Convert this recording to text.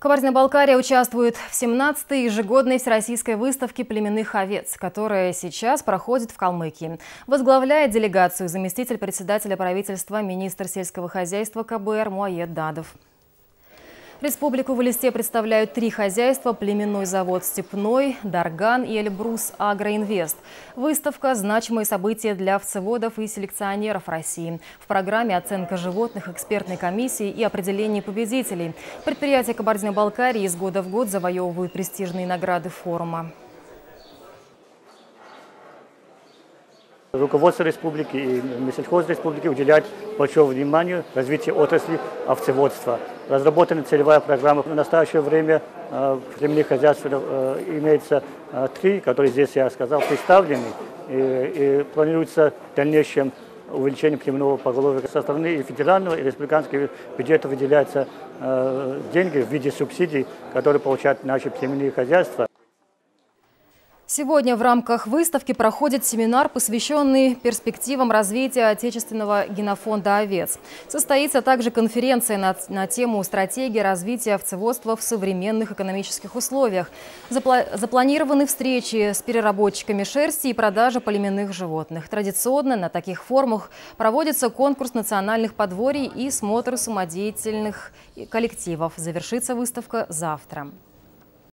Кабардино-Балкария участвует в 17-й ежегодной всероссийской выставке племенных овец, которая сейчас проходит в Калмыкии. Возглавляет делегацию заместитель председателя правительства, министр сельского хозяйства КБР Муаед Дадов. Республику в листе представляют три хозяйства – племенной завод «Степной», «Дарган» и «Эльбрус Агроинвест». Выставка – значимое событие для овцеводов и селекционеров России. В программе оценка животных экспертной комиссии и определение победителей. Предприятия Кабардино-Балкарии из года в год завоевывают престижные награды форума. Руководство республики и Минсельхоз республики уделяют большое внимание развитию отрасли овцеводства. Разработана целевая программа. В настоящее время э, в племенных хозяйствах э, имеется э, три, которые здесь, я сказал, представлены. И, и планируется в дальнейшем увеличение племенного поголовья со стороны и федерального, и республиканского бюджета выделяются деньги в виде субсидий, которые получают наши племенные хозяйства. Сегодня в рамках выставки проходит семинар, посвященный перспективам развития отечественного генофонда овец. Состоится также конференция на, на тему стратегии развития овцеводства в современных экономических условиях. Запла запланированы встречи с переработчиками шерсти и продажа племенных животных. Традиционно на таких форумах проводится конкурс национальных подворий и смотр самодеятельных коллективов. Завершится выставка завтра.